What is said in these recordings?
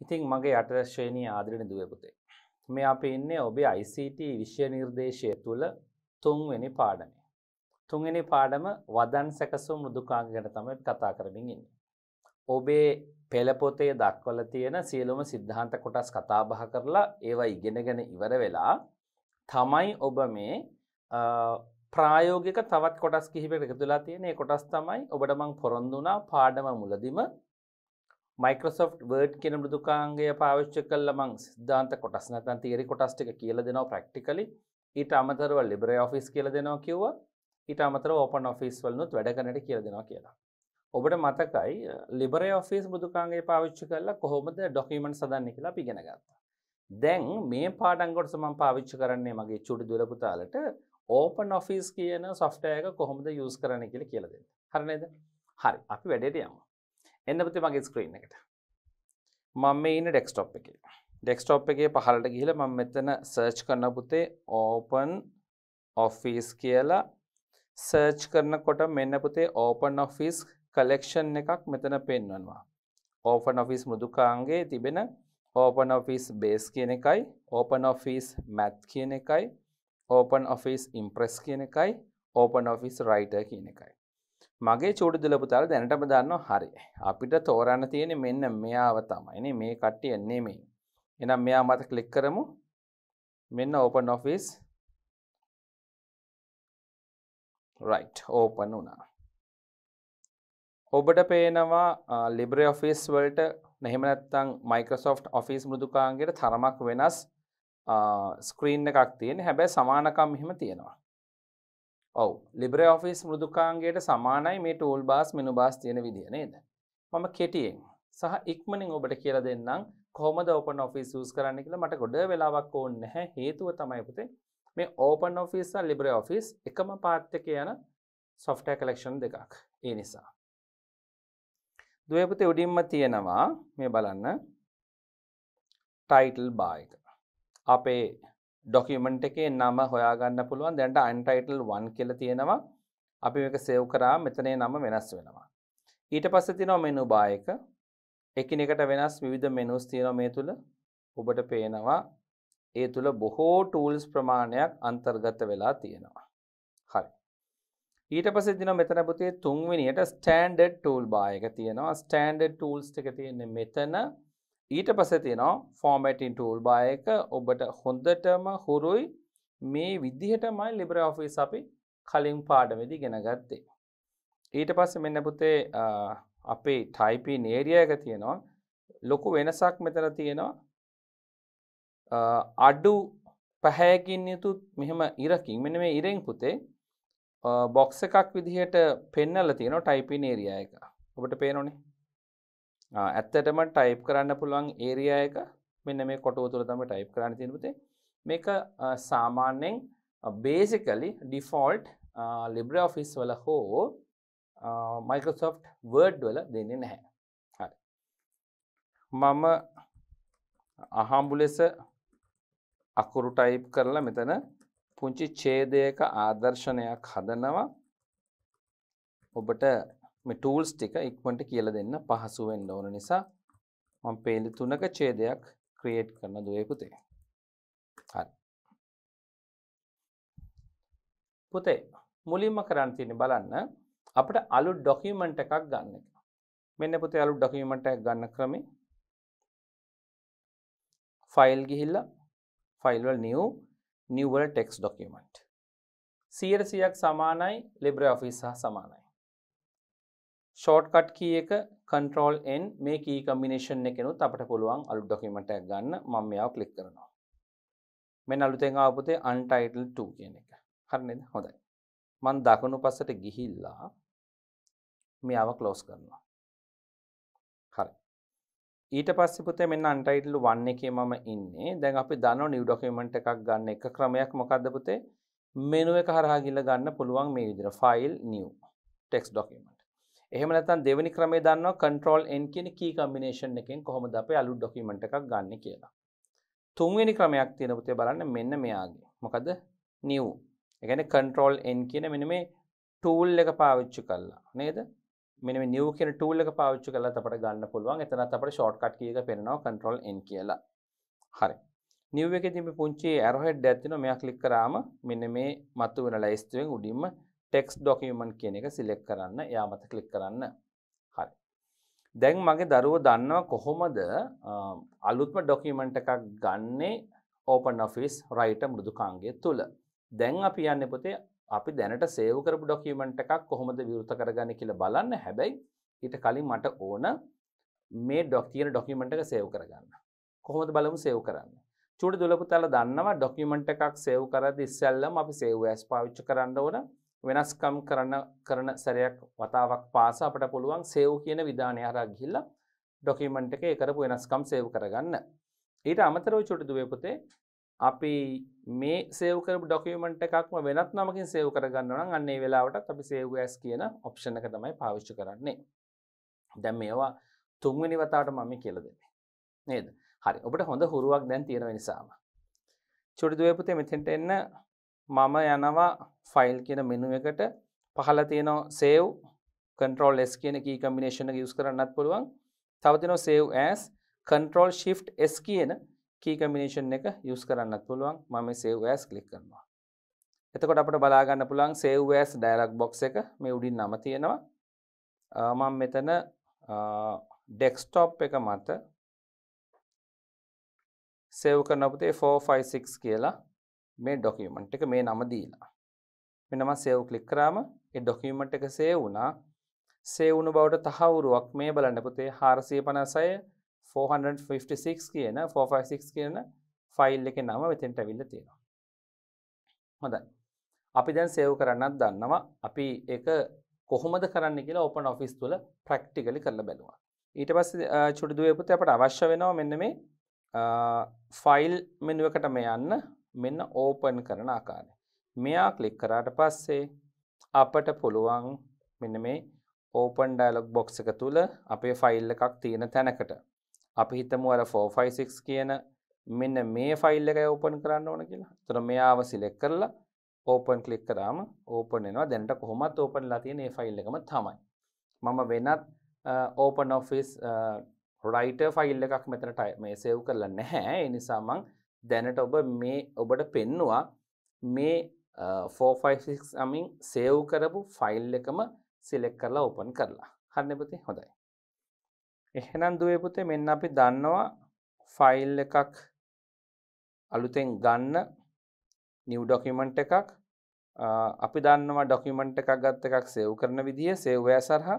ඉතින් මගේ අටශ්‍රේණී ආදරණ දුව පුතේ. මේ අපි ඉන්නේ ඔබේ ICT විෂය නිර්දේශය තුළ තුන්වෙනි පාඩමේ. තුන්වෙනි පාඩම වදන් සැකසුම් මෘදුකාංග ගැන තමයි අපි කතා කරමින් ඉන්නේ. ඔබේ පෙළපොතේ දක්වල තියෙන සියලුම සිද්ධාන්ත කොටස් කතා බහ කරලා ඒවා ඉගෙනගෙන ඉවර වෙලා තමයි ඔබ මේ ප්‍රායෝගික තවත් කොටස් කිහිපයකට එකතු වෙලා තියෙන ඒ කොටස් තමයි ඔබට මං පොරොන්දු වුණා පාඩම මුලදිම Microsoft Word කියන මෘදුකාංගය පාවිච්චි කළා මං සිද්ධාන්ත කොටස් නැත්නම් තියරි කොටස් ටික කියලා දෙනවා ප්‍රැක්ටිකලි ඊට අමතරව LibreOffice කියලා දෙනවා කිව්වා ඊට අමතරව OpenOffice වලනුත් වැඩ කරන්නට කියලා දෙනවා කියලා. ඔබට මතකයි LibreOffice මෘදුකාංගය පාවිච්චි කරලා කොහොමද ડોකියුමන්ට්ස් හදන්නේ කියලා අපි ඉගෙන ගත්තා. දැන් මේ පාඩම් කොටස මම පාවිච්චි කරන්නේ මගේ චුටි දුර පුතාලට OpenOffice කියන software එක කොහොමද use කරන්නේ කියලා කියලා දෙන්න. හරි නේද? හරි. අපි වැඩේට යමු. එන්න පුතේ මගේ ස්ක්‍රීන් එකට. මම මේ ඉන්නේ ඩෙස්ක්ටොප් එකේ. ඩෙස්ක්ටොප් එකේ පහළට ගිහිල්ලා මම මෙතන සර්ච් කරන පුතේ open office කියලා සර්ච් කරනකොට මෙන්න පුතේ open office collection එකක් මෙතන පෙන්වනවා. open office මෘදුකාංගයේ තිබෙන open office base කියන එකයි open office math කියන එකයි open office impress කියන එකයි open office writer කියන එකයි. මගේ චූටි දුල පුතාලා දැනටම දන්නවා හරි. අපිට තෝරන්න තියෙන්නේ මෙන්න මෙයාව තමයිනේ මේ කට්ටිය නෙමෙයි. එහෙනම් මෙයා මත ක්ලික් කරමු. මෙන්න open office right open වුණා. ඔබට පේනවා LibreOffice වලට එහෙම නැත්නම් Microsoft Office මෘදුකාංගයට තරමක් වෙනස් ස්ක්‍රීන් එකක් තියෙන. හැබැයි සමානකම් එහෙම තියෙනවා. ඔව් LibreOffice මෘදුකාංගයට සමානයි මේ ටූල් බාස් මෙනු බාස් තියෙන විදිය නේද? මම කෙටියෙන් සහ ඉක්මනින් ඔබට කියලා දෙන්නම් කොහොමද Open Office use කරන්න කියලා මට ගොඩ වෙලාවක් ඕනේ නැහැ. හේතුව තමයි පුතේ මේ Open Office සහ LibreOffice එකම පාත් එකේ යන software collection දෙකක්. ඒ නිසා. දුවේ පුතේ උඩින්ම තියෙනවා මේ බලන්න title bar එක. අපේ ඩොකියුමන්ට් එකේ නම හොයාගන්න පුළුවන්. දැන්ට අන්ටයිටල් 1 කියලා තියෙනවා. අපි මේක සේව් කරා මෙතනේ නම වෙනස් වෙනවා. ඊට පස්සේ තියෙනවා මෙනු බාර් එක. එකිනෙකට වෙනස් විවිධ මෙනුස් තියෙනවා මේ තුල. ඔබට පේනවා. ඒ තුල බොහෝ ටූල්ස් ප්‍රමාණයක් අන්තර්ගත වෙලා තියෙනවා. හරි. ඊට පස්සේ තියෙනවා මෙතන පුතේ තුන්වෙනියට ස්ටෑන්ඩඩ් ටූල් බාර් එක තියෙනවා. ස්ටෑන්ඩඩ් ටූල්ස් ටික තියෙන්නේ මෙතන. ඊට පස්සේ තියෙනවා ෆෝමැටින් ටූල් බාර් එක ඔබට හොඳටම හුරුයි මේ විදිහටමයි LibreOffice අපි කලින් පාඩමේදී ඉගෙන ගත්තේ. ඊට පස්සේ මෙන්න පුතේ අපේ ටයිපින් ඒරියා එක තියෙනවා ලොකු වෙනසක් මෙතන තියෙනවා අඩු පැහැයකින් යුතු මෙහෙම ඉරකින් මෙන්න මේ ඉරෙන් පුතේ බොක්ස් එකක් විදිහට පෙන්නලා තියෙනවා ටයිපින් ඒරියා එක. ඔබට පේනවනේ. ඇත්තටම ටයිප් කරන්න පුළුවන් ඒරියා එක. මෙන්න මේ කොටුව තුළ තමයි ටයිප් කරන්න තියෙන පුතේ මේක සාමාන්‍යයෙන් බේසිකලි ඩිෆෝල්ට් LibreOffice වල හෝ Microsoft Word වල දෙන්නේ නැහැ. හරි. මම අහම්බු ලෙස අකුරු ටයිප් කරලා මෙතන පුංචි ඡේදයක ආදර්ශනයක් හදනවා. ඔබට මේ ටූල්ස් ටික ඉක්මනට කියලා දෙන්න පහසු වෙන්න ඕන නිසා මම පේලි තුනක ඡේදයක් ක්‍රියේට් කරන දුවේ පුතේ. හරි. පුතේ මුලින්ම කරන්න තියෙන්නේ බලන්න අපිට අලුත් ඩොකියුමන්ට් එකක් ගන්න එක. මෙන්න පුතේ අලුත් ඩොකියුමන්ට් එකක් ගන්න ක්‍රමේ ෆයිල් ගිහිල්ලා ෆයිල් වල new new වල text document 100%ක් සමානයි LibreOffice සහ සමානයි. ෂෝට්කට් කී එක කන්ට්‍රෝල් N මේ කී කම්බිනේෂන් එකෙනුත් අපිට පුළුවන් අලුත් ඩොකියුමන්ට් එකක් ගන්න. මම මෙයාව ක්ලික් කරනවා. මෙන්න අලුතෙන් ආව පුතේ untitled 2 කියන එක. හරි නේද හොඳයි. මම දකුණු පස්සට ගිහිල්ලා මෙයාව ක්ලෝස් කරනවා. හරි. ඊට පස්සේ පුතේ මෙන්න untitled 1 එකේ මම ඉන්නේ. දැන් අපි දන්නවා new document එකක් ගන්න එක ක්‍රමයක් මොකද්ද පුතේ? මෙනු එක හරහා ගිහලා ගන්න පුළුවන් මේ විදිහට file new text document. එහෙම නැත්නම් දෙවෙනි ක්‍රමය දන්නවා control n කියන key combination එකෙන් කොහොමද අපේ අලුත් document එකක් ගන්න කියලා. තුන්වෙනි ක්‍රමයක් තියෙන පුතේ බලන්න මෙන්න මෙයාගේ. මොකද new. ඒ කියන්නේ control n කියන මෙන්න මේ tool එක පාවිච්චි කළා නේද? මෙන්න මේ new කියන tool එක පාවිච්චි කරලා අපට ගන්න පුළුවන්. එතනත් අපට shortcut key එක පෙන්නනවා control n කියලා. හරි. new එකේදී මේ පුංචි arrowhead එකක් තියෙනවා. මෙයා ක්ලික් කරාම මෙන්න මේ මතුවෙන ලයිස්තුවෙන් උඩින්ම text document කියන එක select කරන්න. එයා මත ක්ලික් කරන්න. හරි. දැන් මගේ දරුවෝ දන්නවා කොහොමද අලුත්ම ඩොකියුමන්ට් එකක් ගන්නේ OpenOffice Writer මෘදුකාංගය තුල. දැන් අපි යන්නේ පුතේ අපි දැනට සේව් කරපු ඩොකියුමන්ට් එකක් කොහොමද විවෘත කරගන්නේ කියලා බලන්න. හැබැයි ඊට කලින් මට ඕන මේ ඩොක් තියෙන ඩොකියුමන්ට් එක සේව් කරගන්න. කොහොමද බලමු සේව් කරන්නේ. චූටි දුල පුතාලා දන්නවා ඩොකියුමන්ට් එකක් සේව් කරද්දී ඉස්සෙල්ලම අපි සේව් ඇස් පාවිච්චි කරන්න ඕන. වෙනස්කම් කරන කරන සැරයක් වතාවක් පාස අපට පුළුවන් සේව් කියන විධානය හරහා ගිහිල්ලා ඩොකියුමන්ට් එකේ කරපු වෙනස්කම් සේව් කරගන්න. ඊට අමතරව චූටි දුවේ පුතේ අපි මේ සේව් කරපු ඩොකියුමන්ට් එකක්ම වෙනත් නමකින් සේව් කරගන්න නම් අන්න ඒ වෙලාවටත් අපි save as කියන ඔප්ෂන් එක තමයි පාවිච්චි කරන්නේ. දැන් මේවා තුන්වෙනි වතාවට මම කියලා දෙන්නේ. නේද? හරි. ඔබට හොඳ හුරුවක් දැන් තියෙන නිසාම. චුටි දුවේ පුතේ මෙතෙන්ට එන්න මම යනවා ෆයිල් කියන මෙනු එකට පහළ තියෙනවා save control s කියන key combination එක use කරන්නත් පුළුවන්. තව තියෙනවා save as control shift s කියන කී කම්බිනේෂන් එක යස් කරන්නත් පුළුවන්. මම සේව් ඇස් කලික් කරනවා. එතකොට අපට බලාගන්න පුළුවන් සේව් ඇස් ඩයලොග් බොක්ස් එක මේ උඩින් නම තියෙනවා. මම මෙතන ඩෙක්ස්ටොප් එක මත සේව් කරන පුතේ 456 කියලා මේ ඩොකියුමන්ට් එක මේ නම දීලා. මෙන්න මම සේව් ක්ලික් කරාම ඒ ඩොකියුමන්ට් එක සේව් වුණා සේව් වුණ බවට තහවුරුවක් මේ බලන්න පුතේ 456 456 කියන 456 කියන ෆයිල් එක නම මෙතෙන්ට ඇවිල්ලා තියෙනවා. හොඳයි. අපි දැන් සේව් කරන්නත් දන්නවා. අපි ඒක කොහොමද කරන්න කියලා ඕපන් ඔෆිස් තුල ප්‍රැක්ටිකලි කරලා බලුවා. ඊට පස්සේ චුටි දුවේ පුතේ අපට අවශ්‍ය වෙනවා මෙන්න මේ ෆයිල් මෙනු එකට මේ යන්න මෙන්න ඕපන් කරන ආකාරය. මෙයා ක්ලික් කරාට පස්සේ අපට පුළුවන් මෙන්න මේ ඕපන් ඩයලොග් බොක්ස් එක තුල අපේ ෆයිල් එකක් තියෙන තැනකට අපි හිතමු අර 456 කියන මෙන්න මේ ෆයිල් එක ඕපන් කරන්න ඕන කියලා. එතකොට මෙයාව සිලෙක්ට් කරලා ඕපන් ක්ලික් කරාම ඕපන් වෙනවා. දැනට කොහොමත් ඕපන් වෙලා තියෙන මේ ෆයිල් එකම තමයි. මම වෙනත් ඕපන් ඔෆිස් රයිටර් ෆයිල් එකක් මෙතන මේ සේව් කරලා නැහැ. ඒ නිසා මම දැනට ඔබ මේ ඔබට පෙන්නවා මේ 456 අමින් සේව් කරපු ෆයිල් එකම සිලෙක්ට් කරලා ඕපන් කරලා. හරිනේ පුතේ? හොඳයි. එහෙනම් දුවේ පුතේ මෙන්න අපි දන්නවා ෆයිල් එකක් අලුතෙන් ගන්න නිව් ඩොකියුමන්ට් එකක් අපි දන්නවා ඩොකියුමන්ට් එකක් ගත්ත එකක් සේව් කරන විදිය සේව් as හරහා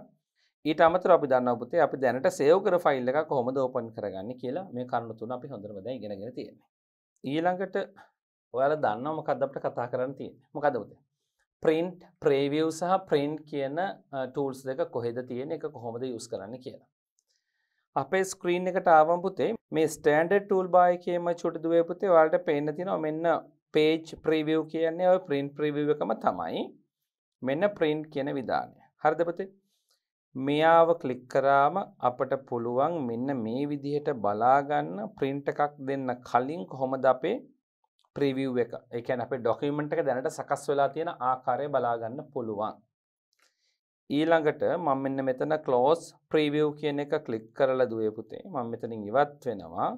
ඊට අමතරව අපි දන්නවා පුතේ අපි දැනට සේව් කර ෆයිල් එකක් කොහොමද ඕපන් කරගන්නේ කියලා මේ කරුණු තුන අපි හොඳටම දැන් ඉගෙනගෙන තියෙනවා ඊළඟට ඔයාලා දන්නවා මොකද්ද අපිට කතා කරන්න තියෙන්නේ මොකද්ද පුතේ print preview සහ print කියන tools දෙක කොහෙද තියෙන්නේ ඒක කොහොමද use කරන්නේ කියලා අපේ ස්ක්‍රීන් එකට ආවම පුතේ මේ ස්ටෑන්ඩඩ් ටූල් බාර් එකේම චුටි දුවේ පුතේ ඔයාලට පේන්න තියෙනවා මෙන්න page preview කියන්නේ ඔය print preview එකම තමයි. මෙන්න print කියන විධානය. හරිද පුතේ? මෙයාව ක්ලික් කරාම අපට පුළුවන් මෙන්න මේ විදිහට බලා ගන්න print එකක් දෙන්න කලින් කොහොමද අපේ preview එක. ඒ කියන්නේ අපේ document එක දැනට සකස් වෙලා තියෙන ආකාරය බලා ගන්න පුළුවන්. ඊළඟට මම මෙන්න මෙතන close preview කියන එක ක්ලික් කරලා දුවේ පුතේ මම මෙතනින් ඉවත් වෙනවා.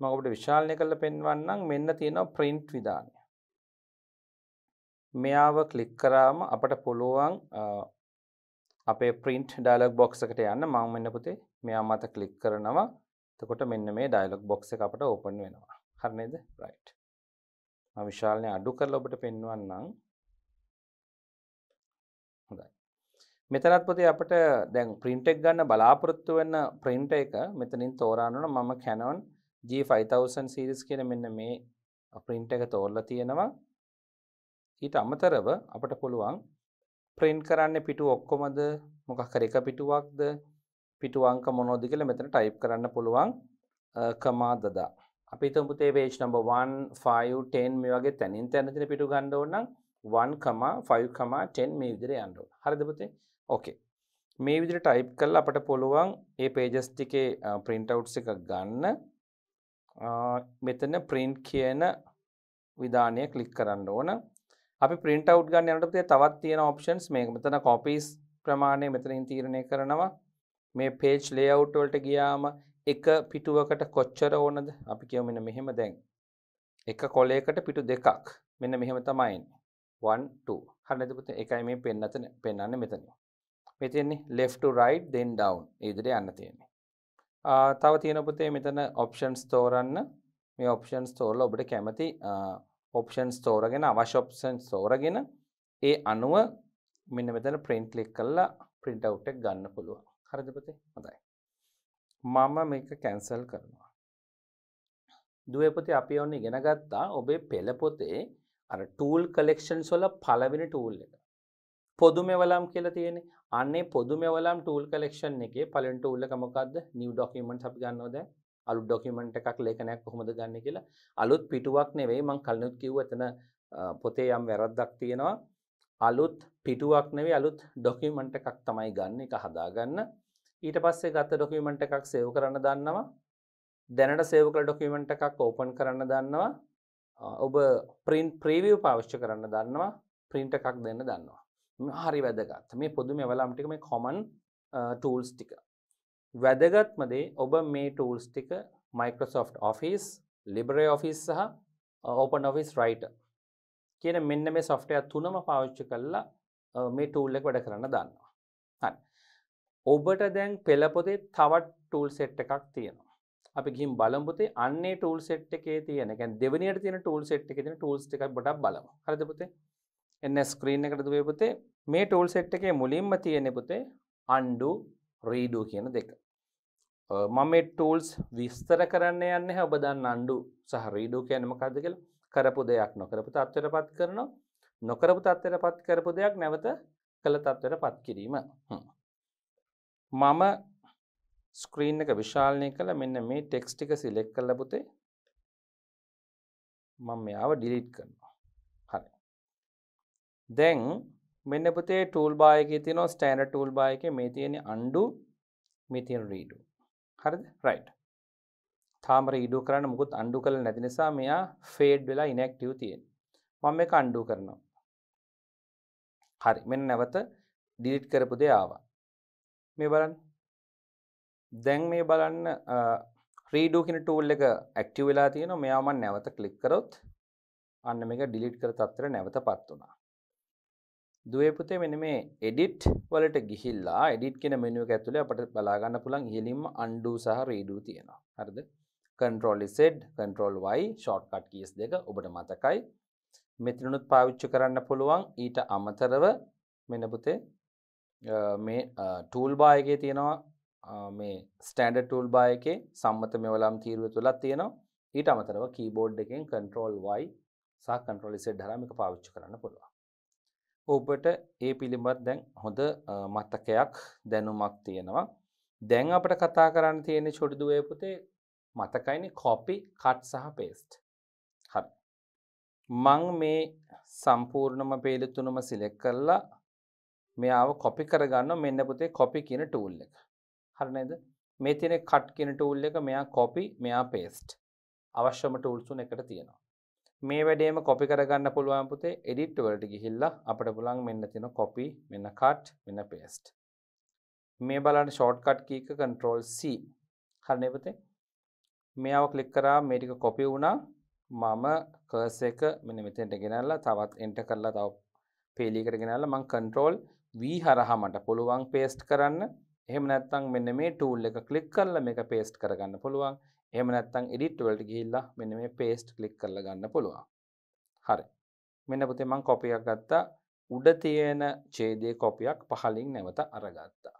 මම ඔබට විශාලනය කරලා පෙන්වන්නම් මෙන්න තියෙනවා print විධානය. මෙයාව ක්ලික් කරාම අපට පුළුවන් අපේ print dialog box එකට යන්න. මම මෙන්න පුතේ මෙයා මත ක්ලික් කරනවා. එතකොට මෙන්න මේ dialog box එක අපට open වෙනවා. හරි නේද right. මම විශාලනය අඩු කරලා ඔබට පෙන්වන්නම්. හොඳයි. මෙතනත් පුතේ අපිට දැන් print එක ගන්න බලාපොරොත්තු වෙන print එක මෙතනින් තෝරන්න ඕන. මම Canon G5000 series කියන මෙන්න මේ print එක තෝරලා තියෙනවා. ඊට අමතරව අපිට පුළුවන් print කරන්න පිටු ඔක්කොමද? මොකක් හරි එක පිටුවක්ද? පිටු අංක මොනවද කියලා මෙතන type කරන්න පුළුවන්. කමා දදා. අපි හිතමු පුතේ page number 1 5 10 මේ වගේ තැනින් තැන තියෙන පිටු ගන්න ඕන නම් 1,5,10 මේ විදිහට යන්න ඕන. හරිද පුතේ? ඕකේ. මේ විදිහට ටයිප් කරලා අපට පුළුවන් ඒ pages ටිකේ print outs එකක් ගන්න. මෙතන print කියන විධානය ක්ලික් කරන්න ඕන. අපි print out ගන්න යනකොට පුතේ තවත් තියෙන options මේක මෙතන copies ප්‍රමාණය මෙතනින් තීරණය කරනවා මේ පේජ් ලේඅවුට් වලට ගියාම එක පිටුවකට කොච්චර ඕනද? අපි කියමු මෙන්න මෙහෙම දැන්. එක කොලයකට පිටු දෙකක්. මෙන්න මෙහෙම තමයි එන්නේ. 1 2 හරිද පුතේ? ඒකයි මේ පෙන්නත පෙන්වන්නේ මෙතන මේ තියෙන්නේ left to right then down. ඒ විදිහට යන්න තියෙන්නේ. තව තියෙන පුතේ මෙතන ඔප්ෂන්ස් තෝරන්න. මේ ඔප්ෂන්ස් තෝරලා ඔබට කැමති ඔප්ෂන්ස් තෝරගෙන අවශ්‍ය ඔප්ෂන්ස් තෝරගෙන ඒ අනුව මෙන්න මෙතන print click කරලා print out එක ගන්න පුළුවන්. හරිද පුතේ? හොඳයි. මම මේක කැන්සල් කරනවා. දුවේ පුතේ අපි ඔන්න ඉගෙන ගත්තා ඔබේ පෙළ පොතේ අර ටූල් කලෙක්ෂන්ස් වල පළවෙනි ටූල් එක. පොදු මෙවලම් කියලා තියෙන්නේ. අන්නේ පොදු මෙවලම් ටූල් කලෙක්ෂන් එකේ පළවෙනි ටූල් එක මොකද්ද? නිව් ඩොකියුමන්ට්ස් අපි ගන්නවා දැන්. අලුත් ඩොකියුමන්ට් එකක් ලේඛනයක් කොහොමද ගන්න කියලා. අලුත් පිටුවක් නෙවෙයි මම කලිනුත් කිව්වා එතන පොතේ යම් වැරද්දක් තියෙනවා. අලුත් පිටුවක් නෙවෙයි අලුත් ඩොකියුමන්ට් එකක් තමයි ගන්න එක හදාගන්න. ඊට පස්සේ ගත්ත ඩොකියුමන්ට් එකක් සේව් කරන්න දන්නවා. දැනට සේව් කළ ඩොකියුමන්ට් එකක් ඕපන් කරන්න දන්නවා. ඔබ ප්‍රින්ට් ප්‍රීවියව් පාවිච්චි කරන්න දන්නවා. ප්‍රින්ට් එකක් දෙන්න දන්නවා. හරි වැදගත්. මේ පොදු මෙවලම් ටික මේ කොමන් ටූල්ස් ටික. වැදගත්ම දේ ඔබ මේ ටූල්ස් ටික Microsoft Office LibreOffice සහ Open Office Writer කියන මෙන්න මේ software තුනම පාවිච්චි කරලා මේ tool එක වැඩ කරන්න දන්නවා. හරි. ඔබට දැන් පෙළපොතේ තවත් ටූල් සෙට් එකක් තියෙනවා. අපි ගිහින් බලමු පුතේ අන්නේ ටූල් සෙට් එකේ තියෙන, يعني දෙවෙනියට තියෙන ටූල් සෙට් එකේ තියෙන ටූල්ස් ටිකක් පොඩක් බලමු. හරිද පුතේ? එන්න ස්ක්‍රීන් එකට දුවේ පුතේ. මේ ටූල් සෙට් එකේ මුලින්ම තියෙන්නේ පුතේ undo redo කියන දෙක. මම මේ ටූල්ස් විස්තර කරන්න යන්නේ ඔබ දන්න undo සහ redo කියන්නේ මොකක්ද කියලා. කරපු දෙයක් නොකරපු තත්ත්වයටපත් කරනවා. නොකරපු තත්ත්වයටපත් කරපු දෙයක් නැවත කළ තත්ත්වයටපත් කිරීම. මම ස්ක්‍රීන් එක විශාලනය කළ මෙන්න මේ ටෙක්ස් ටික සිලෙක් කරලා පුතේ මම මෙයාව ඩිලීට් කරනවා. හරි. දැන් මෙන්න පුතේ ටූල් බාර් එකේ තියෙනවා ස්ටෑන්ඩඩ් ටූල් බාර් එකේ මේ තියෙන්නේ undo මේ තියෙන redo. හරිද? right. තාම redo කරන්න මුකුත් undo කරලා නැති නිසා මෙයා fade වෙලා inactive තියෙනවා. මම මේක undo කරනවා. හරි. මෙන්න නැවත delete කරපු දේ ආවා. මේ බලන්න. දැන් මේ බලන්න රීඩෝ කියන ටූල් එක ඇක්ටිව් වෙලා තියෙනවා. මෙයා මම නැවත ක්ලික් කරොත් අන්න මේක ඩිලීට් කර තත්ත්වයට නැවතපත් වුණා. දුවේ පුතේ මෙන්න මේ එඩිට් වලට ගිහිල්ලා එඩිට් කියන මෙනු එක ඇතුලේ අපිට බලා ගන්න පුළුවන් ඉහළින්ම undo සහ redo තියෙනවා. හරිද? control z control y shortcut keys දෙක ඔබට මතකයි. මෙතනනුත් පාවිච්චි කරන්න පුළුවන් ඊට අමතරව මෙන්න පුතේ මේ ටූල් බා එකේ තියෙනවා මේ ස්ටෑන්ඩර් ටූල් බා එකේ සම්මත මෙවලම් තීරුව තුලක් තියෙනවා ඊට අමතරව කීබෝඩ් එකෙන් control y සහ control z හරහා මේක පාවිච්චි කරන්න පුළුවන්. ඔබට ඒ පිළිබඳ දැන් හොඳ මතකයක් දැනුමක් තියෙනවා. දැන් අපිට කතා කරන්න තියෙන්නේ චොටි දුවේ පුතේ මතකයිනේ copy cut සහ paste. හරි. මං මේ සම්පූර්ණම පේලි තුනම සිලෙක්ට් කරලා මෙයාව කොපි කරගන්න මෙන්න පුතේ කොපි කියන ටූල් එක. හරි නේද? මේ තියෙන කට් කියන ටූල් එක මෙයා කොපි මෙයා පේස්ට්. අවශ්‍යම ටූල්ස් තුන එකට තියෙනවා. මේ වැඩේම කොපි කරගන්න පුළුවන් පුතේ එඩිට් වලට ගිහිල්ලා අපිට පුළුවන් මෙන්න තියෙන කොපි මෙන්න කට් මෙන්න පේස්ට්. මේ බලන්න ෂෝට්කට් කී එක control C. හරිනේ පුතේ? මෙයාව ක්ලික් කරා මේ ටික කොපි වුණා. මම කර්ස් එක මෙන්න මෙතෙන්ට ගෙනල්ලා තවත් එන්ටර් කරලා තව පේලියකට ගෙනල්ලා මම control වී හරහා මට පුළුවන් පේස්ට් කරන්න. එහෙම නැත්නම් මෙන්න මේ ටූල් එක ක්ලික් කරලා මේක පේස්ට් කරගන්න පුළුවන්. එහෙම නැත්නම් එඩිට් වලට ගිහිල්ලා මෙන්න මේ පේස්ට් ක්ලික් කරලා ගන්න පුළුවන්. හරි. මෙන්න පුතේ මම කොපි එකක් ගත්තා. උඩ තියෙන ඡේදයේ කොපියක් පහලින් නැවත අරගත්තා.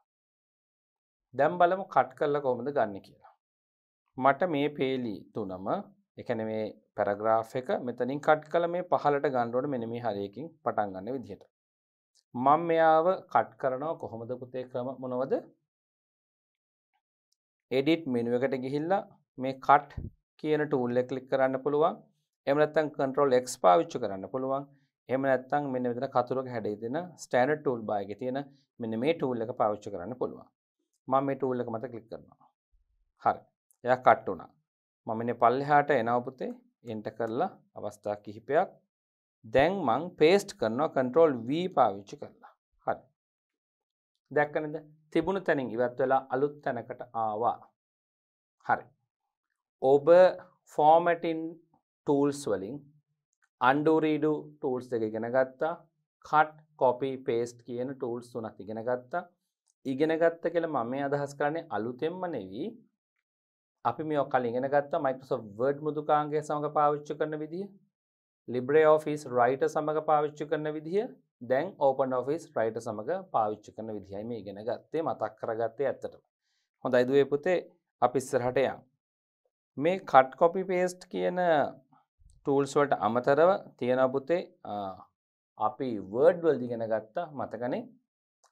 දැන් බලමු කට් කරලා කොහොමද ගන්න කියලා. මට මේ පේලි තුනම ඒ කියන්නේ මේ පැරග්‍රාෆ් එක මෙතනින් කට් කළා මේ පහලට ගන්න ඕනේ මෙන්න මේ හරියකින් පටන් ගන්න විදිහට. මම මෙයාව කට් කරනවා කොහොමද පුතේ ක්‍රම මොනවද? එඩිට් මෙනු එකට ගිහිල්ලා මේ කට් කියන ටූල් එක ක්ලික් කරන්න පුළුවන්. එහෙම නැත්නම් control X පාවිච්චි කරන්න පුළුවන්. එහෙම නැත්නම් මෙන්න මෙතන කතුරක හැඩේ දෙන ස්ටෑන්ඩඩ් ටූල් බාර් එකේ තියෙන මෙන්න මේ ටූල් එක පාවිච්චි කරන්න පුළුවන්. මම මේ ටූල් එක මත ක්ලික් කරනවා. හරි. එයා කට් වුණා. මම ඉන්නේ පල්ලෙහාට එනවා පුතේ. එන්ටර් කරලා අවස්ථා කිහිපයක්. දැන් මං පේස්ට් කරනවා control V පාවිච්චි කරලා. හරි. දැක්කනද තිබුණු තැනින් ඉවත් වෙලා අලුත් තැනකට ආවා. හරි. ඔබ ෆෝමටින් ටූල්ස් වලින් අන්ඩුරීඩු ටූල්ස් දෙක ඉගෙන ගත්තා. කට් කොපි පේස්ට් කියන ටූල්ස් තුනක් ඉගෙන ගත්තා. ඉගෙන ගත්ත කියල මම මේ අදහස් කරන්නේ අලුතෙන්ම නෙවී. අපි මේ කලින් ඉගෙන ගත්තා. Microsoft Word මෘදුකාංගය සමඟ පාවිච්චි කරන විදිහ Libre Office Writer සමඟ පාවිච්චි කරන විදිහ දැන් ඕපන් ඔෆිස් රයිට සමඟ පාවිච්චි කරන විදිහයි මේ ඉගෙන ගත්තේ මතක් කරගත්තේ ඇත්තට හොඳ අයිදුවේ පුතේ අපිස්සරහට යම්. මේ කට් කොපි පේස්ට් කියන ටූල්ස් වලට අමතරව තියෙන පුතේ අපි වර්ඩ් වල ඉගෙන ගත්තා මතකනේ?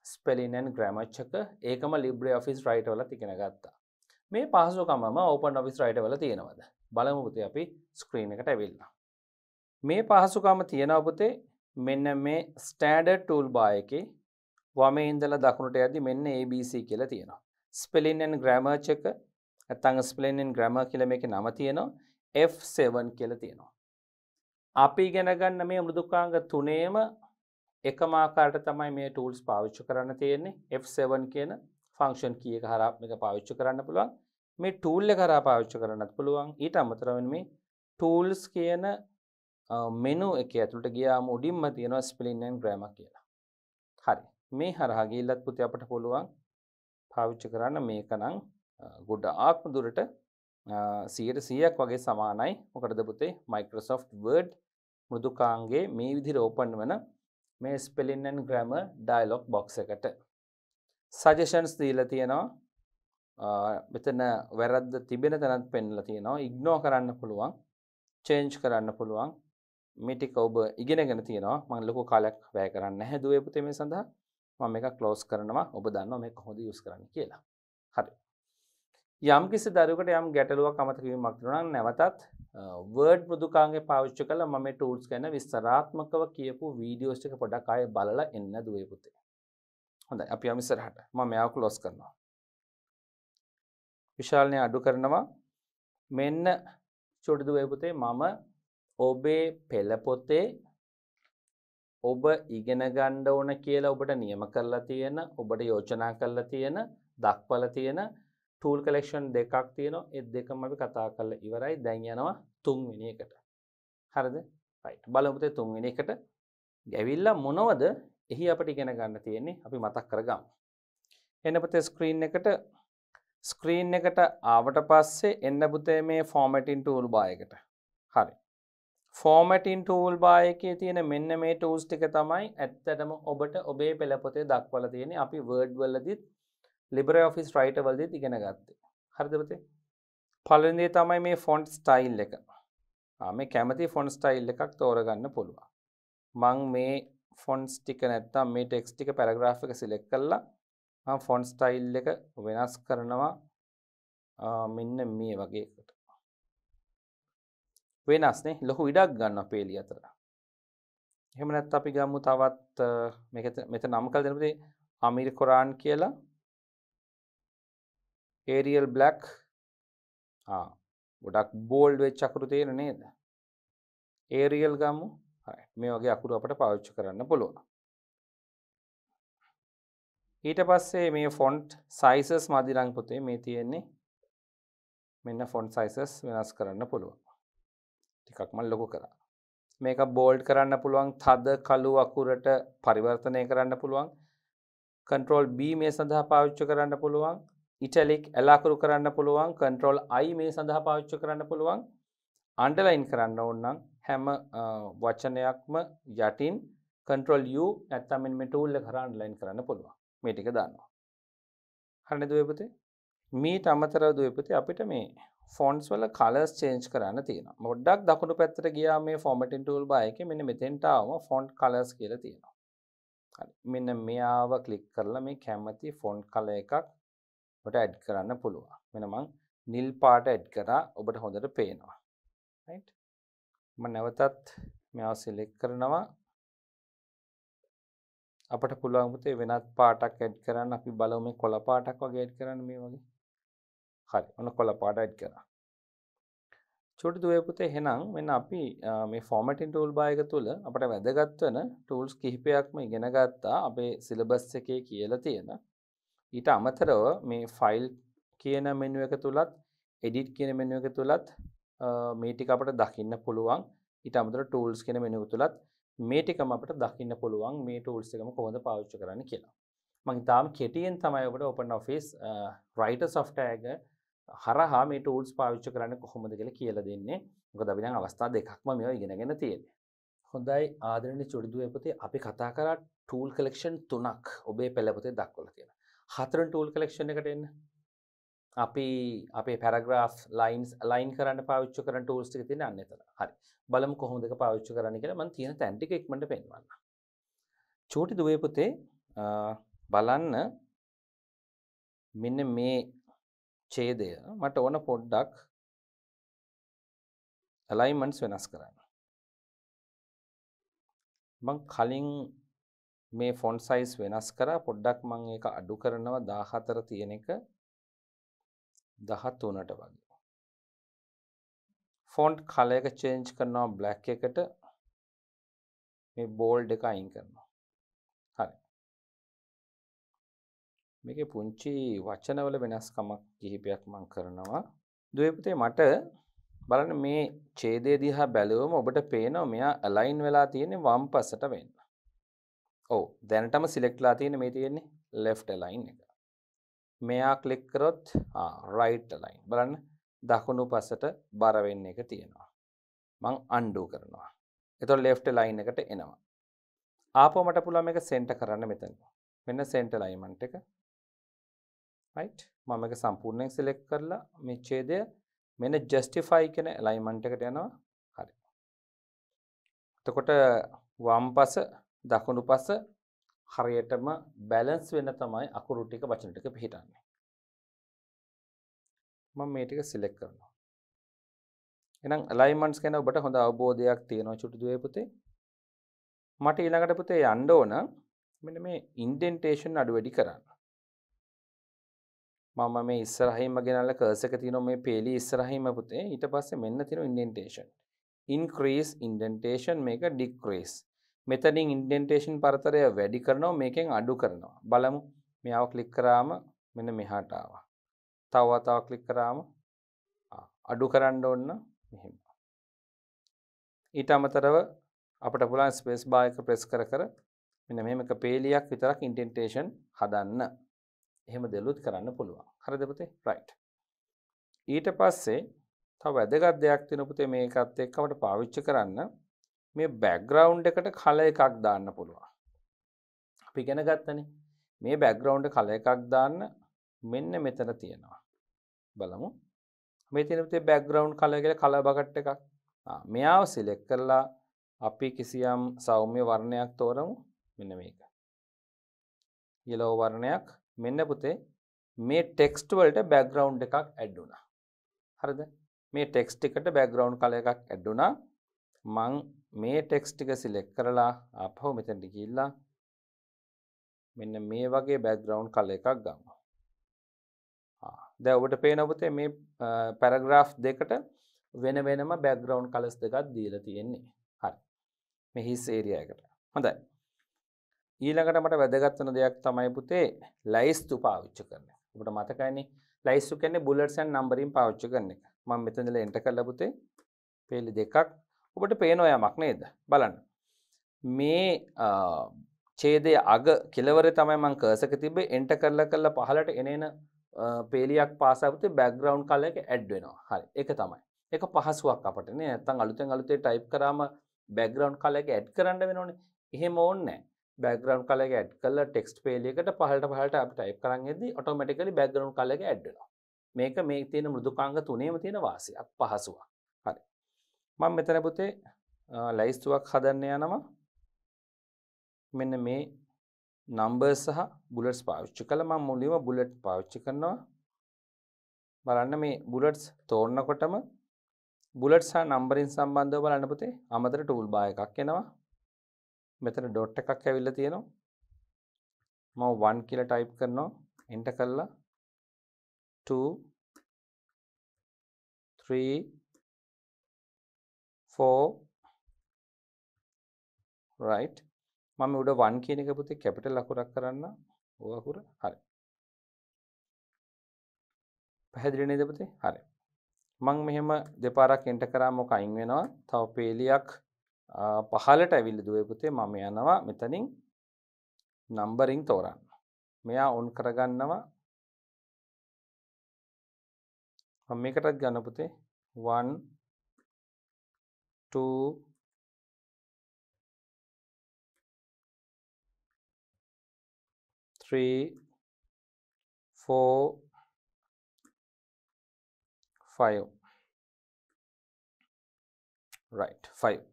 ස්පෙලින් ඇන් ග්‍රැමර් එක ඒකම ලිබ්‍රේ ඔෆිස් රයිට් වල ඉගෙන ගත්තා. මේ පහසුකමම ඕපන් ඔෆිස් රයිට් වල තියෙනවද? බලමු පුතේ අපි ස්ක්‍රීන් එකට ඇවිල්ලා. මේ පහසුකම තියෙනවා පුතේ මෙන්න මේ ස්ටෑඩර් ටූල් බා එකේ වමේ ඉඳලා දකුණට යද්දි මෙන්න ABC කියලා තියෙනවා. ස්පෙලින් ඇන් ග්‍රැමර් එක නැත්නම් ස්පෙලින් ඇන් ග්‍රැමර් කියලා මේකේ නම තියෙනවා. F7 කියලා තියෙනවා. අපි ඉගෙන ගන්න මේ මෘදුකාංග තුනේම එකම ආකාරයට තමයි මේ ටූල්ස් පාවිච්චි කරන්න තියෙන්නේ. F7 කියන ෆන්ක්ෂන් කී එක හරහා මේක පාවිච්චි කරන්න පුළුවන්. මේ ටූල් එක හරහා පාවිච්චි කරන්නත් පුළුවන්. ඊට අමතරව මේ ටූල්ස් කියන මෙනු එක ඇතුළට ගියාම උඩින්ම තියෙනවා ස්පෙලින් ඇන් ග්‍රෑමර් කියලා. හරි. මේ හරහා ගිහිල්ලත් පුතේ අපිට පුළුවන් පාවිච්චි කරන්න මේක නම් ගොඩාක්ම දුරට 100%ක් වගේ සමානයි. මොකටද පුතේ Microsoft Word මෘදුකාංගයේ මේ විදිහට ඕපන් වෙන මේ spelling and grammar dialog box එකට සජෙෂන්ස් දීලා තියෙනවා. මෙතන වැරද්ද තිබෙන තැනත් පෙන්ලා තියෙනවා. ඉග්නෝර් කරන්න පුළුවන්. චේන්ජ් කරන්න පුළුවන්. මේටික ඔබ ඉගෙනගෙන තියෙනවා. මං ලොකු කාලයක් වැය කරන්න හැදුවේ පුතේ මේ සඳහා. මම මේක ක්ලෝස් කරනවා. ඔබ දන්නවා මේක කොහොමද යූස් කරන්න කියලා. හරි. යම් කිසි දරුවකට යම් ගැටලුවක් අමතක වීමක් තියෙනවා නම් නැවතත් වර්ඩ් මෘදුකාංගය පාවිච්චි කරලා මම මේ ටූල්ස් ගැන විස්තරාත්මකව කියපු වීඩියෝස් ටික පොඩ්ඩක් ආයෙ බලලා එන්න දුවේ පුතේ. හොඳයි. අපි යමු ඉස්සරහට. මම මෙයාව ක්ලෝස් කරනවා. විශාලනේ අඩු කරනවා. මෙන්න චුටි දුවේ පුතේ මම ඔබේ පෙළපොතේ ඔබ ඉගෙන ගණ්ඩ ඕන කියලා ඔබට නියම කරලා තියෙන ඔබට යෝජනා කරලා තියෙන දක්වල තියෙන ටූල් කලෙක්ෂන් දෙකක් තියෙනවා. ඒ දෙකම අපි කතා කරලා ඉවරයි. දැන් යනවා තුන්වෙනි එකට. හරිද? රයිට් බලමු තේ තුන්වෙනි එකට. ගැවිල්ලා මොනවද එහි අපිට ඉගෙන ගන්න තියෙන්නේ? අපි මතක් කරගමු. එන්න පුතේ ස්ක්‍රීන් එකට. ස්ක්‍රීන් එකට ආවට පස්සේ එන්න පුතේ මේ ෆෝමැටින් ටූල් බාර් එකට. හරි. ෆෝමටින් ටූල් බායකේ තියෙන මෙන්න මේ ටූල්ස් ටික තමයි ඇත්තටම ඔබට ඔබේ පෙළපොතේ දක්වලා තියෙන්නේ අපි වර්ඩ් වලදීත් LibreOffice Writer වලදීත් ඉගෙන ගත්තේ. හරිද පුතේ? පළවෙනි දේ තමයි මේ ෆොන්ට් ස්ටයිල් එක. ආ මේ කැමති ෆොන්ට් ස්ටයිල් එකක් තෝරගන්න පුළුවන්. මං මේ ෆොන්ට්ස් ටික නැත්තම් මේ ටෙක්ස්ට් ටික පැරග්‍රාෆ් එක සිලෙක්ට් කරලා මම ෆොන්ට් ස්ටයිල් එක වෙනස් කරනවා මෙන්න මේ වගේ එකට. වෙනස්නේ ලොකු ඉඩක් ගන්න පේලි අතර. එහෙම නැත් අපි ගම්මු තවත් මෙත නම් කල් දෙනපති අමිර් කොරාන් කියලා. ඒරියල් බ්ලක් ගොඩක් බෝල්ඩ් වෙච් අකුරු තියෙන නේද? ඒරියල් ගම්මු මේ වගේ අකුරු අපට පාවිච්චි කරන්න පුළුවන්. ඊට පස්සේ මේ ෆොන්ට් සයිසස් මදිරං පොතේ මේ තියෙන්නේ මෙන්න ෆොන්ට් සයිසස් වෙනස් කරන්න පුළුවන්. ටිකක් මල් ලොකු කරා. මේක බෝල්ඩ් කරන්න පුළුවන් තද කළු අකුරට පරිවර්තනය කරන්න පුළුවන්. කන්ට්‍රෝල් B මේ සඳහා පාවිච්චි කරන්න පුළුවන්. ඉටලික් ඇලාකුරු කරන්න පුළුවන්. කන්ට්‍රෝල් I මේ සඳහා පාවිච්චි කරන්න පුළුවන්. අන්ඩලයින් කරන්න ඕන්නම් හැම වචනයක්ම යටින් කන්ට්‍රෝල් U නැත්තම් මෙන්න මේ ටූල් එක කරා අන්ඩලයින් කරන්න පුළුවන්. මේ ටික දානවා. හරිනේ දුවේ පුතේ? මීට අමතරව දුවේ පුතේ අපිට මේ ෆොන්ස් වල කලර්ස් චේන්ජ් කරන්න තියෙනවා. පොඩ්ඩක් දකුණු පැත්තට ගියා මේ ෆෝමැටින් ටූල් බාර් එකේ මෙන්න මෙතෙන්ට ආවම ෆොන්ට් කලර්ස් කියලා තියෙනවා. හරි. මෙන්න මෙයාව ක්ලික් කරලා මේ කැමති ෆොන්ට් කලර් එකක් ඔබට ඇඩ් කරන්න පුළුවන්. මෙන්න මං නිල් පාට ඇඩ් කරා ඔබට හොඳට පේනවා. right? මම නැවතත් මෙයාව සිලෙක්ට් කරනවා. අපට පුළුවන් පුතේ වෙනත් පාටක් ඇඩ් කරන්න අපි බලමු මේ කොළ පාටක් වගේ ඇඩ් කරන්න මේ වගේ. හරි ඔන්න කොළ පාට ඇඩ් කරා. චුටි දුවේ පුතේ එහෙනම් මෙන්න අපි මේ ෆෝමැටින් ටූල් බාර් එක තුල අපිට වැදගත් වෙන ටූල්ස් කිහිපයක්ම ඉගෙන ගත්තා අපේ සිලබස් එකේ කියලා තියෙන. ඊට අමතරව මේ ෆයිල් කියන මෙනු එක තුලත් එඩිට් කියන මෙනු එක තුලත් මේ ටික අපිට දකින්න පුළුවන්. ඊට අමතරව ටූල්ස් කියන මෙනු එක තුලත් මේ ටිකම අපිට දකින්න පුළුවන් මේ ටූල්ස් එකම කොහොමද පාවිච්චි කරන්න කියලා. මම තාම කෙටියෙන් තමයි ඔබට Open Office Writer software එක හරහා මේ ටූල්ස් පාවිච්චි කරන්න කොහොමද කියලා කියලා දෙන්නේ. මොකද අපි දැන් අවස්ථා දෙකක්ම මේවා ඉගෙනගෙන තියෙන්නේ. හොඳයි ආදරණීය චුඩිදුවේ පුතේ අපි කතා කරා ටූල් කලෙක්ෂන් තුනක් ඔබේ පෙළ පොතේ දක්වලා තියෙනවා. හතරෙන් ටූල් කලෙක්ෂන් එකට එන්න. අපි අපේ පැරග්‍රාෆ් ලයින්ස් ලයින් කරන්න පාවිච්චි කරන ටූල්ස් ටික තියෙන අන්න එතන. හරි. බලමු කොහොමද ඒක පාවිච්චි කරන්න කියලා මම තියෙන තැන් ටික ඉක්මනට පෙන්වන්න. චූටි දුවේ පුතේ බලන්න මෙන්න මේ ඡේදය මට ඕන පොඩ්ඩක් alignments වෙනස් කරන්න. මං කලින් මේ ෆොන්ට් සයිස් වෙනස් කරා පොඩ්ඩක් මං ඒක අඩු කරනවා 14 තියෙන එක 13ට වගේ. ෆොන්ට් කලර් එක චේන්ජ් කරනවා බ්ලැක් එකට මේ බෝල්ඩ් එක අයින් කරනවා. මේකේ පුංචි වචනවල වෙනස්කමක් කිහිපයක් මම කරනවා. දුවේ පුතේ මට බලන්න මේ ඡේදය දිහා බැලුවම ඔබට පේනවා මෙයා අලයින් වෙලා තියෙන්නේ වම් පසට වෙන්න. ඔව් දැනටම සිලෙක්ට් ලා තියෙන්නේ මේ තියෙන්නේ left align එක. මෙයා ක්ලික් කරොත් ආ right align. බලන්න දකුණු පසට බර වෙන්න එක තියෙනවා. මං undo කරනවා. එතකොට left align එකට එනවා. ආපහු මට පුළුවන් මේක center කරන්න මෙතන. මෙන්න center alignment එක. Right? මම මේක සම්පූර්ණයෙන් select කරලා මේ ඡේදය මෙන්න justify කියන alignment එකට යනවා. හරි. එතකොට වම් පස දකුණු පස හරියටම බැලන්ස් වෙන තමයි අකුරු ටික වචන ටික පිළිටන්නේ මම මේ ටික select කරනවා. එහෙනම් alignments ගැන ඔබට හොඳ අවබෝධයක් තියෙනවා චුටි දුවේ පුතේ. මට ඊළඟට පුතේ යන්න ඕන මෙන්න මේ ඉන්ඩෙන්ටේෂන් අඩු වැඩි කරන්න. මම මේ ඉස්සරහින්ම ගෙනල්ලා කර්සර් එක තියෙනවා මේ පේලි ඉස්සරහින්ම පුතේ. ඊට පස්සේ මෙන්න තියෙනවා ඉන්ඩෙන්ටේෂන් increase indentation මේක decrease. මෙතනින් ඉන්ඩෙන්ටේෂන් පරතරය වැඩි කරනවා මේකෙන් අඩු කරනවා. බලමු. මෙයාව ක්ලික් කරාම මෙන්න මෙහාට ආවා. තව තව ක්ලික් කරාම අඩු කරන්න ඕන මෙහෙම ඊට අමතරව අපිට පුළුවන් ස්පේස් බාර් එක ප්‍රෙස් කර කර මෙන්න මෙහෙම එක පේලියක් විතරක් ඉන්ඩෙන්ටේෂන් හදන්න. එහෙම දෙලුත් කරන්න පුළුවන්. හරිද පුතේ රයිට් ඊට පස්සේ තව වැදගත් දෙයක් තියෙන පුතේ මේකත් එක්ක අපිට පාවිච්චි කරන්න. මේ බෑග්ග්‍රවුන්ඩ් එකට කලර් එකක් දාන්න පුළුවන්. අපි ඉගෙන ගත්තනේ. මේ බෑග්ග්‍රවුන්ඩ් කලර් එකක් දාන්න මෙන්න මෙතන තියෙනවා. බලමු. මේ තියෙන පුතේ බෑග්ග්‍රවුන්ඩ් කලර් කියලා කලර් බකට් එකක්. ආ මෙයාව සිලෙක්ට් කරලා අපි කිසියම් සෞම්‍ය වර්ණයක් තෝරමු. මෙන්න මේක. යලෝ වර්ණයක් මෙන්න පුතේ මේ ටෙක්ස්ට් වලට බෑග්ග්‍රවුන්ඩ් එකක් ඇඩ් වුණා. හරිද? මේ ටෙක්ස්ට් එකට බෑග්ග්‍රවුන්ඩ් කලර් එකක් ඇඩ් වුණා. මං මේ ටෙක්ස්ට් එක සිලෙක්ට් කරලා ආපහු මෙතනට ගිහිල්ලා මෙන්න මේ වගේ බෑග්ග්‍රවුන්ඩ් කලර් එකක් ගමු. ආ දැන් ඔබට පේනවා පුතේ මේ පැරග්‍රාෆ් දෙකට වෙන වෙනම බෑග්ග්‍රවුන්ඩ් කලර්ස් දෙකක් දීලා තියෙන්නේ. හරි. මේ හිස් ඒරියා එකට. හොඳයි. ඊළඟට මට වැදගත් වෙන දෙයක් තමයි පුතේ ලයිස්තු පාවිච්චි කරන එක. ඔබට මතකයිනේ ලයිස්තු කියන්නේ බුලට්ස් ඇන්ඩ් නම්බරින් පාවිච්චි කරන එක. මම මෙතන ඉඳලා එන්ටර් කරලා පුතේ පේලි දෙකක් ඔබට පේනවා යමක් නේද? බලන්න. මේ ඡේදයේ අග කෙලවරේ තමයි මම කර්සර් එක තිබ්බේ එන්ටර් කරලා කරලා පහළට එනේන පේලියක් පාසා පුතේ බෑග්ග්‍රවුන්ඩ් කලර් එක ඇඩ් වෙනවා. හරි. ඒක තමයි. ඒක පහසුවක් අපට නේ. නැත්තම් අලුතෙන් අලුතෙන් ටයිප් කරාම බෑග්ග්‍රවුන්ඩ් කලර් එක ඇඩ් කරන්න වෙනවනේ. එහෙම ඕනේ නැහැ. බෑග්‍රවන්් කලක ඇඩ් කල ටෙක්ස් පේලියකට පහලට පහලට අප ටයිප් කරන්ගෙද ඔටෝමටිකලි බෑග්‍රවන්් කලක ඇඩ්ඩනවා මේක මේ තියෙන මෘදුකාංග තුනේම තියෙන වාසියක් පහසුවක්. හරි. මං මෙතන පුතේ ලයිස්තුවක් හදන්න යනවා. මෙන්න මේ නම්බර් සහ බුලට්ස් පාවිච්චි කළ. මං මුලින්ම බුලට් පාවිච්චි කරනවා. බලන්න මේ බුලට්ස් තෝරනකොටම බුලට් සහ නම්බරින් සම්බන්ධව බලන්න පුතේ. අමතර ටූල් බා එකක් එනවා. මෙතන ඩොට් එකක් ඇවිල්ලා තියෙනවා. මම 1 කියලා ටයිප් කරනවා. එන්ටර් කරලා 2 3 4 right. මම උඩ 1 කියන එක පුතේ කැපිටල් අකුරක් කරන්න. ඕ අකුර හරි. පැහැදිලි නේද පුතේ? හරි. මං මෙහෙම දෙපාරක් එන්ටර් කරාම ඔක අයින් වෙනවා. තව පේලියක් පහලට ඇවිල්ලා දුවේ පුතේ මම යනවා මෙතනින් නම්බරින් තෝරන්න. මෙයා ඔන් කරගන්නවා. මම මේකටත් ගන්න පුතේ. 1 2 3 4 5 right 5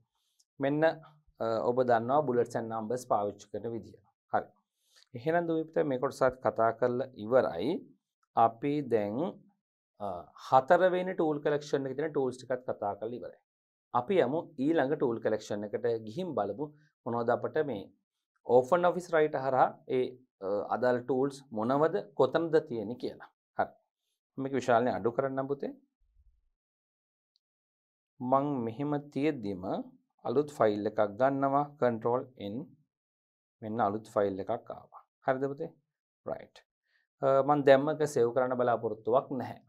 මෙන්න ඔබ දන්නවා බුලට්ස් ඇන් නම්බර්ස් පාවිච්චි කරන විදිය හරි එහෙනම් දුවිපත මේ කොටසත් කතා කරලා ඉවරයි අපි දැන් හතරවෙනි ටූල් කලෙක්ෂන් එක තියෙන ටූල්ස් ටිකත් කතා කරලා ඉවරයි. අපි යමු ඊළඟ ටූල් කලෙක්ෂන් එකට ගිහින් බලමු මොනවද අපට මේ ඕපන් ඔෆිස් රයිට් හරහා ඒ අදාළ ටූල්ස් මොනවද කොතනද තියෙන්නේ කියලා. හරි. මේක විශාලනේ අඩු කරන්න පුතේ. මං මෙහෙම තියෙද්දිම අලුත් ෆයිල් එකක් ගන්නවා control n මෙන්න අලුත් ෆයිල් එකක් ආවා. හරිද පුතේ? right. මං දැම්මක සේව් කරන්න බලාපොරොත්තුවක් නැහැ.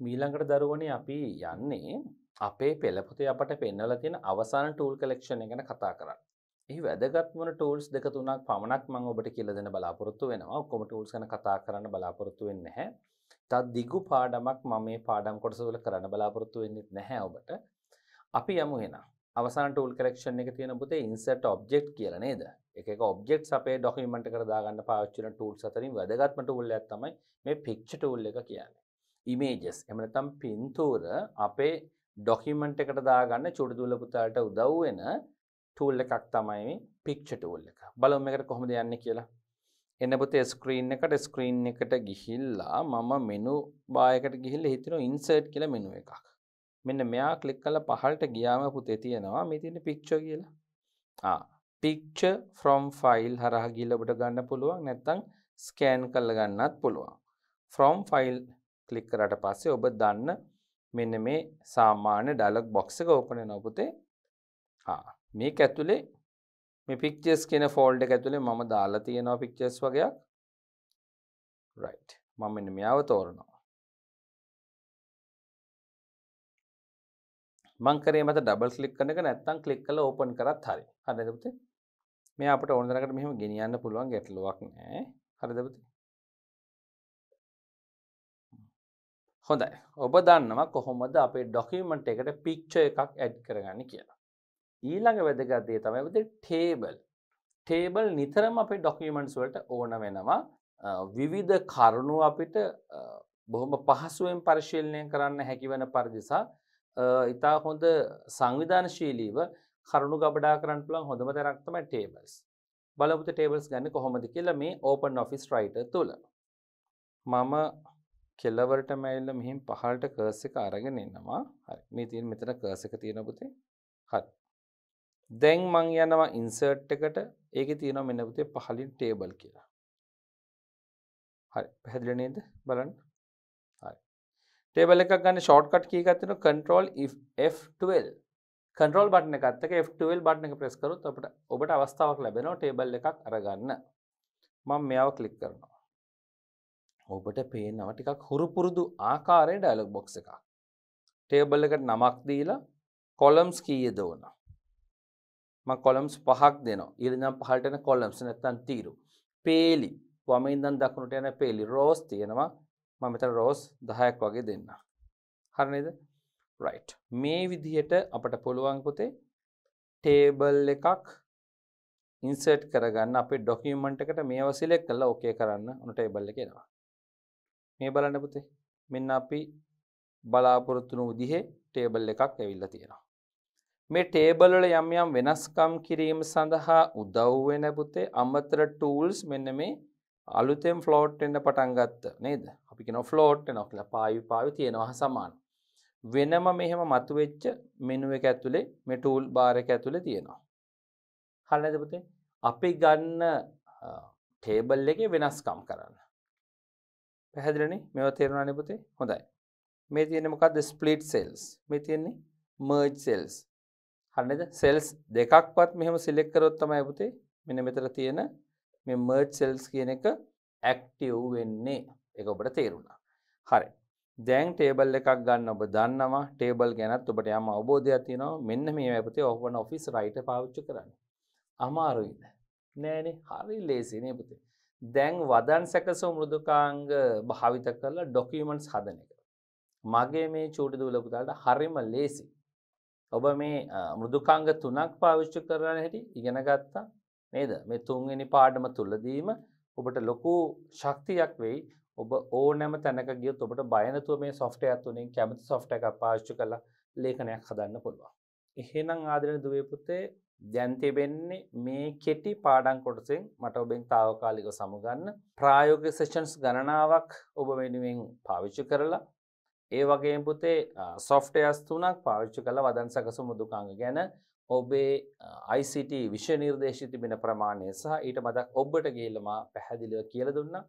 මීළඟට දරුවනේ අපි යන්නේ අපේ පෙළපොතේ අපට පෙන්වලා තියෙන අවසාන ටූල් කලෙක්ෂන් එක ගැන කතා කරන්න. එහි වැදගත් වන ටූල්ස් දෙක තුනක් පමණක් මම ඔබට කියලා දෙන්න බලාපොරොත්තු වෙනවා. ඔක්කොම ටූල්ස් ගැන කතා කරන්න බලාපොරොත්තු වෙන්නේ නැහැ. තත් දිගු පාඩමක් මම මේ පාඩම් කොටස වල කරන්න බලාපොරොත්තු වෙන්නේ නැහැ ඔබට. අපි යමු එහෙනම්. අවසාන ටූල් කලෙක්ෂන් එක තියෙන පුතේ insert object කියලා නේද? එක එක objects අපේ document එකට දාගන්න පාවිච්චි කරන tools අතරින් වැදගත්ම tool එකක් තමයි මේ picture tool එක කියන්නේ. ඉමේජස් එම නැත්නම් පින්තූර අපේ ඩොකියුමන්ට් එකට දාගන්න චුටි දුල පුතාට උදව් වෙන ටූල් එකක් තමයි පික්චර් ටූල් එක. බලමු මේකට කොහොමද යන්නේ කියලා. එන්න පුතේ ස්ක්‍රීන් එකට ස්ක්‍රීන් එකට ගිහිල්ලා මම මෙනු බායකට ගිහිල්ලා හිතනවා ඉන්සර්ට් කියලා මෙනු එකක්. මෙන්න මෙයා ක්ලික් කරලා පහළට ගියාම පුතේ තියෙනවා මේ තියෙන පික්චර් කියලා. ආ picture from file හරහා ගිහිල්ලා ඔබට ගන්න පුළුවන් නැත්නම් ස්කෑන් කරලා ගන්නත් පුළුවන්. from file ක්ලික් කරට පස්සේ ඔබ දන්න මෙන්න මේ සාමාන්‍ය ඩයලොග් බොක්ස් එක ඕපන් වෙනවා පුතේ. ආ මේක ඇතුලේ මේ පික්චර්ස් කියන ෆෝල්ඩර් එක ඇතුලේ මම දාලා තියෙනවා පික්චර්ස් වගේක්. right. මම මෙන්න මෙයාව තෝරනවා. මං කරේ මත ඩබල් ක්ලික් කරන එක නැත්නම් ක්ලික් කරලා ඕපන් කරත් හරි. හරිද පුතේ? මේ අපිට ඕන තරකට මෙහෙම ගෙනියන්න පුළුවන් ගැටලුවක් නෑ. හරිද පුතේ? හොඳයි ඔබ දන්නවා කොහොමද අපේ ඩොකියුමන්ට් එකට පික්චර් එකක් ඇඩ් කරගන්න කියලා. ඊළඟ වැදගත් දේ තමයි පුතේ ටේබල්. ටේබල් නිතරම අපේ ඩොකියුමන්ට්ස් වලට ඕන වෙනවා. විවිධ කරුණු අපිට බොහොම පහසුවෙන් පරිශීලනය කරන්න හැකි වෙන පරිදි සහ ඉතා හොඳ සංවිධානශීලීව කරුණු ගබඩා කරන්න පුළුවන් හොඳම තැනක් තමයි ටේබල්ස්. බලමු ටේබල්ස් ගන්න කොහොමද කියලා මේ ඕපන් ඔෆිස් රයිටර් තුල. මම කෙලවරට මැල්ල මෙහින් පහල්ට කර්ස එක අරගෙන එන්නවා හරි. මේ තියෙන මෙතන කර්ස එක තියෙන පුතේ. හරි. දැන් මං යනවා ඉන්සර්ට් එකට. ඒකේ තියෙනවා මෙන්න පුතේ පහලින් ටේබල් කියලා. හරි. පැහැදිලි නේද? බලන්න. හරි ටේබල් එකක් ගන්න ෂෝට්කට් කී එකක් තියෙනවා control F12 control බටන් එකත් එක්ක F12 බටන් එක ප්‍රෙස් කරොත් අපිට ඔබට අවස්ථාවක් ලැබෙනවා ටේබල් එකක් අරගන්න මම මෙයාව ක්ලික් කරනවා ඔබට පේනවා ටිකක් හුරුපුරුදු ආකාරය ඩයලොග් බොක්ස් එකක්. ටේබල් එකට නමක් දීලා කොලම්ස් කීයද ඕන. මම කොලම්ස් පහක් දෙනවා. ඊළඟ පහළට එන කොලම්ස් නැත්තම් තීරු. පේලි වම ඉඳන් දකුණට යන පේලි රෝස් තියෙනවා. මම මෙතන රෝස් 10ක් වගේ දෙන්න. හරි නේද? right. මේ විදිහට අපට පුළුවන් පුතේ ටේබල් එකක් ඉන්සර්ට් කරගන්න අපේ ඩොකියුමන්ට් එකට මේව සිලෙක්ට් කරලා ඕකේ කරන්න ඔන්න ටේබල් එක එනවා. මේ බලන්න පුතේ මෙන්න අපි බලාපොරොත්තු වුණු විදිහේ ටේබල් එකක් ඇවිල්ලා තියෙනවා. මේ ටේබල් වල යම් යම් වෙනස්කම් කිරීම සඳහා උදව් වෙන පුතේ අමතර ටූල්ස් මෙන්න මේ අලුතෙන් ෆ්ලෝට් වෙන්න පටන් ගත්ත නේද? අපි කියනවා ෆ්ලෝට් වෙනවා කියලා. පාවි පාවි තියෙනවා සමාන. වෙනම මෙහෙම මතුවෙච්ච මෙනු එක ඇතුලේ මේ ටූල් බාර් එක ඇතුලේ තියෙනවා. හරියද පුතේ? අපි ගන්න ටේබල් එකේ වෙනස්කම් කරන්න. පැහැදිලිනේ මේවා තේරුණානේ පුතේ හොඳයි මේ තියෙන්නේ මොකද්ද ස්ප්ලිට් සෙල්ස් මේ තියෙන්නේ මර්ජ් සෙල්ස් හරිනේද සෙල්ස් දෙකක්වත් මෙහෙම සිලෙක්ට් කරොත් තමයි පුතේ මෙන්න මෙතන තියෙන මේ මර්ජ් සෙල්ස් කියන එක ඇක්ටිව් වෙන්නේ ඒක ඔබට තේරුණා. හරි. දැන් ටේබල් එකක් ගන්න ඔබ දන්නවා. ටේබල් ගැනත් ඔබට යම් අවබෝධයක් තියෙනවා. මෙන්න මේ පුතේ ඕපන් ඔෆිස් රයිටර් පාවිච්චි කරන්න. අමාරුයිද නෑනේ. හරි ලේසිනේ පුතේ. දැන් වදන් සැකසු මෘදුකාංග භාවිත කරලා ඩොකියුමන්ට්ස් හදන එක. මගේ මේ චූටි දුවල පුතාට හරිම ලේසි ඔබ මේ මෘදුකාංග තුනක් පාවිච්චි කරන හැටි ඉගෙන ගත්තා නේද? මේ තුන්වෙනි පාඩම තුලදීම ඔබට ලොකු ශක්තියක් වෙයි. ඔබ ඕනෑම තැනක ගියොත් ඔබට බය නැතුව මේ සොෆ්ට්වෙයාර් තුනෙන් කැමති සොෆ්ට්වෙයාර් එකක් පාවිච්චි කරලා ලේඛනයක් හදන්න පුළුවන්. එහෙනම් ආදරණීය දුවේ පුතේ දැන් තිබෙන්නේ මේ කෙටි පාඩම් කොටසෙන් මට ඔබෙන් తాවකාලිකව සමුගන්න ප්‍රායෝගික සෙෂන්ස් ගණනාවක් ඔබ වෙනුවෙන් පාවිච්චි කරලා ඒ වගේම පුතේ සොෆ්ට්වෙයාර්ස් තුනක් පාවිච්චි කරලා වදන් සකසු මෘදුකාංග ගැන ඔබේ ICT විෂය නිර්දේශය තිබෙන ප්‍රමාණය සහ ඊට මදක් ඔබට ගිහිල්ලා මා පැහැදිලිව කියලා දුන්නා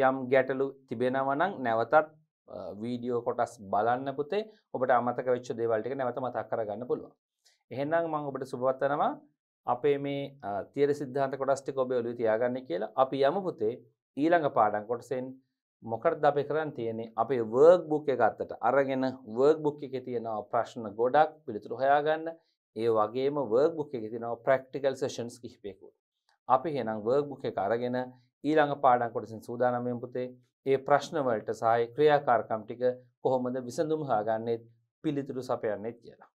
යම් ගැටලු තිබෙනවා නම් නැවතත් වීඩියෝ කොටස් බලන්න පුතේ ඔබට අමතක වෙච්ච දේවල් ටික නැවත මතක් කරගන්න පුළුවන්. එහෙනම් මම ඔබට සුබවත්වනවා අපේ මේ තියරි සිද්ධාන්ත කොටස් ටික ඔබේ ඔළුවේ තියාගන්න කියලා. අපි යමු පුතේ ඊළඟ පාඩම් කොටසෙන් මොකටද අපි කරන්න තියෙන්නේ අපේ වර්ක් බුක් එක අත්තට අරගෙන වර්ක් බුක් එකේ තියෙන ප්‍රශ්න ගොඩක් පිළිතුරු හොයාගන්න. ඒ වගේම වර්ක් බුක් එකේ තියෙන ප්‍රැක්ටිකල් සෙෂන්ස් කිහිපයකුත්. අපි එහෙනම් වර්ක් බුක් එක අරගෙන ඊළඟ පාඩම් කොටසින් සූදානම් වෙමු පුතේ. ඒ ප්‍රශ්න වලට සහ ක්‍රියාකාරකම් ටික කොහොමද විසඳුම් හොයාගන්නේ පිළිතුරු සපයන්නේ කියලා.